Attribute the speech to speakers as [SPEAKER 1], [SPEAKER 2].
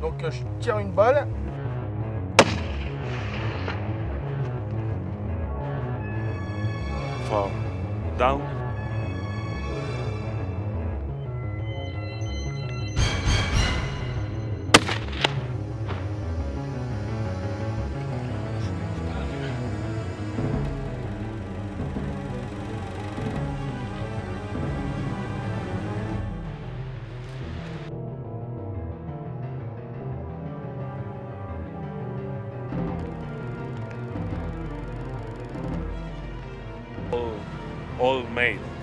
[SPEAKER 1] Donc euh, je tire une balle.
[SPEAKER 2] Fall. Down. all made.